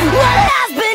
What has been.